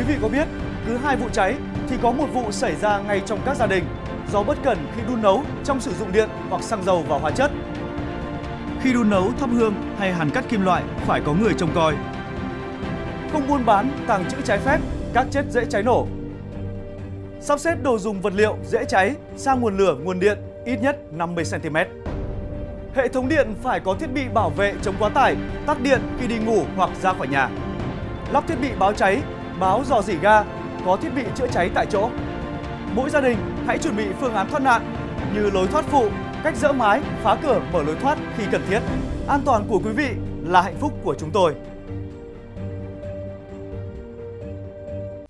Quý vị có biết, cứ hai vụ cháy thì có một vụ xảy ra ngay trong các gia đình do bất cẩn khi đun nấu trong sử dụng điện hoặc xăng dầu và hóa chất. Khi đun nấu, thắp hương hay hàn cắt kim loại phải có người trông coi. Không buôn bán, tàng trữ trái phép các chất dễ cháy nổ. Sắp xếp đồ dùng vật liệu dễ cháy sang nguồn lửa, nguồn điện ít nhất 50 cm. Hệ thống điện phải có thiết bị bảo vệ chống quá tải, tắt điện khi đi ngủ hoặc ra khỏi nhà. Lắp thiết bị báo cháy, báo dò dỉ ga, có thiết bị chữa cháy tại chỗ. Mỗi gia đình hãy chuẩn bị phương án thoát nạn như lối thoát phụ, cách dỡ mái, phá cửa, mở lối thoát khi cần thiết. An toàn của quý vị là hạnh phúc của chúng tôi.